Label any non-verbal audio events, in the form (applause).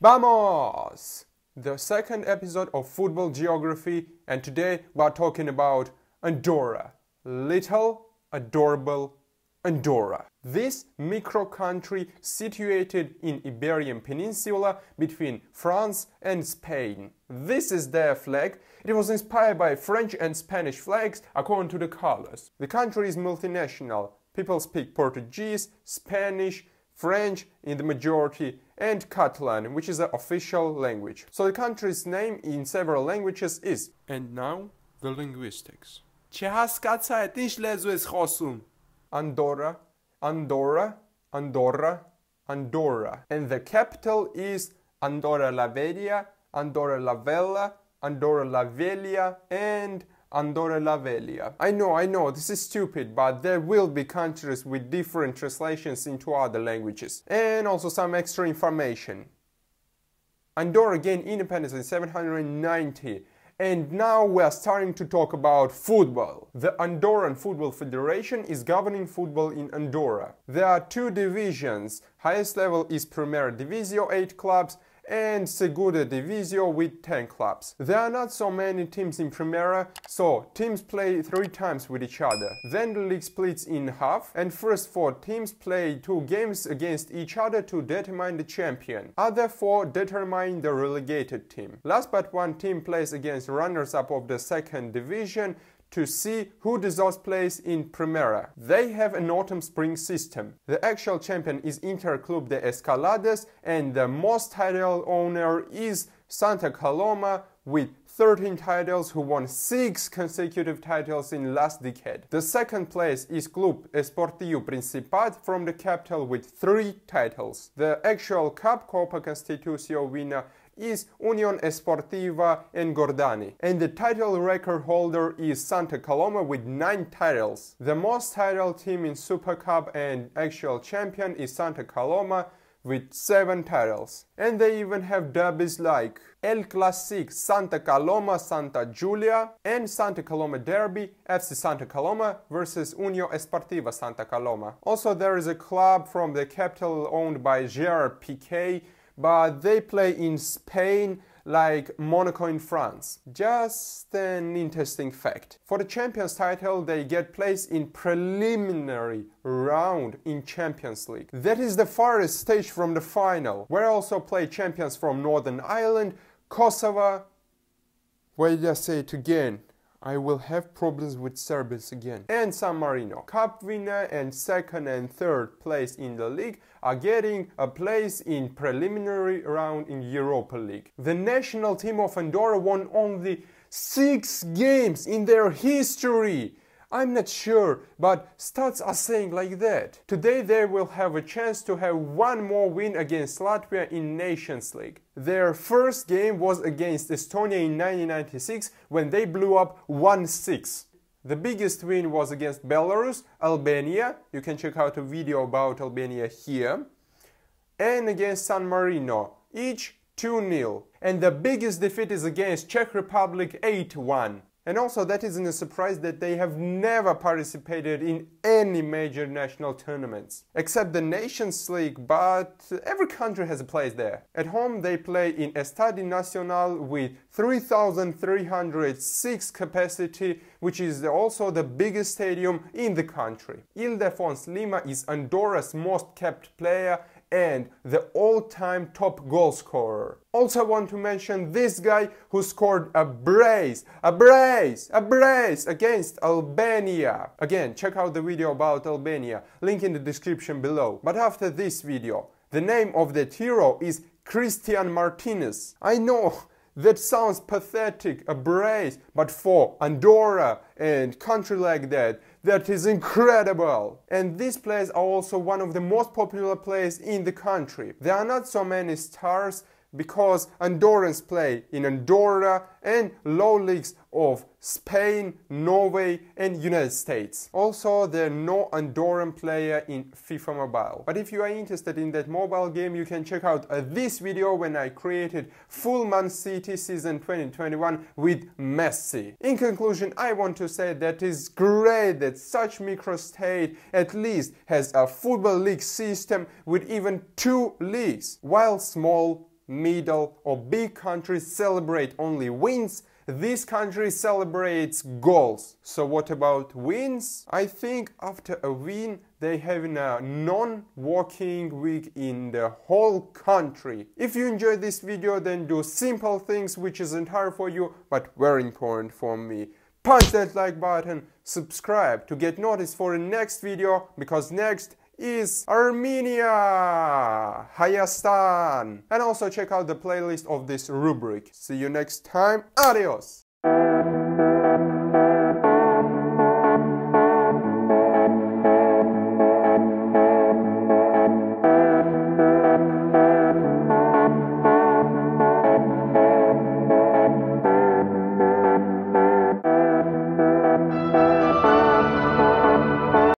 Vamos! The second episode of Football Geography, and today we are talking about Andorra. Little, adorable Andorra. This micro country situated in Iberian Peninsula between France and Spain. This is their flag. It was inspired by French and Spanish flags according to the colors. The country is multinational. People speak Portuguese, Spanish, French in the majority, and Catalan, which is the official language. So the country's name in several languages is. And now, the linguistics. Andorra, Andorra, Andorra, Andorra. And the capital is Andorra la Vella, Andorra la Vella, Andorra la Vella, and Andorra la Vella. I know, I know, this is stupid, but there will be countries with different translations into other languages. And also some extra information. Andorra gained independence in 790 and now we are starting to talk about football. The Andorran Football Federation is governing football in Andorra. There are two divisions. Highest level is Primera Divisio, 8 clubs, and Segunda Divisio with 10 clubs. There are not so many teams in Primera, so teams play three times with each other. Then the league splits in half, and first four teams play two games against each other to determine the champion. Other four determine the relegated team. Last but one team plays against runners-up of the second division to see who deserves place in Primera. They have an autumn-spring system. The actual champion is Inter Club de Escaldes and the most title owner is Santa Coloma with 13 titles who won 6 consecutive titles in last decade. The second place is Club Esportiu Principat from the capital with 3 titles. The actual Cup Copa Constitucio winner is Union Esportiva Engordany, and the title record holder is Santa Coloma with 9 titles. The most title team in Super Cup and actual champion is Santa Coloma with 7 titles. And they even have derbies like El Clasic Santa Coloma Santa Julia and Santa Coloma Derby FC Santa Coloma versus Union Esportiva Santa Coloma. Also there is a club from the capital owned by Gerard Piqué but they play in Spain like Monaco in France. Just an interesting fact. For the Champions title, they get placed in preliminary round in Champions League. That is the farthest stage from the final, where also play champions from Northern Ireland, Kosovo, wait, I say it again, I will have problems with Serbians again. And San Marino. Cup winner and second and third place in the league are getting a place in preliminary round in Europa League. The national team of Andorra won only six games in their history. I'm not sure, but stats are saying like that. Today they will have a chance to have one more win against Latvia in Nations League. Their first game was against Estonia in 1996 when they blew up 1-6. The biggest win was against Belarus, Albania, you can check out a video about Albania here, and against San Marino, each 2-0. And the biggest defeat is against Czech Republic 8-1. And also that isn't a surprise that they have never participated in any major national tournaments. Except the Nations League, but every country has a place there. At home they play in Estadio Nacional with 3,306 capacity, which is also the biggest stadium in the country. Ildefons Lima is Andorra's most capped player and the all-time top goal scorer. Also want to mention this guy who scored a brace, a brace, a brace against Albania. Again, check out the video about Albania, link in the description below. But after this video, the name of that hero is Cristian Martinez. I know (laughs) that sounds pathetic, a brace, but for Andorra and country like that, that is incredible. And these plays are also one of the most popular plays in the country. There are not so many stars because Andorrans play in Andorra and low leagues of Spain, Norway and United States. Also, there's no Andorran player in FIFA Mobile. But if you are interested in that mobile game, you can check out uh, this video when I created full Man City season 2021 with Messi. In conclusion, I want to say that it's great that such microstate at least has a football league system with even two leagues, while small middle, or big countries celebrate only wins, this country celebrates goals. So what about wins? I think after a win they having a non-working week in the whole country. If you enjoyed this video then do simple things which isn't hard for you but very important for me. Punch that like button, subscribe to get notice for the next video because next is Armenia, Hayastan. And also check out the playlist of this rubric. See you next time. Adios.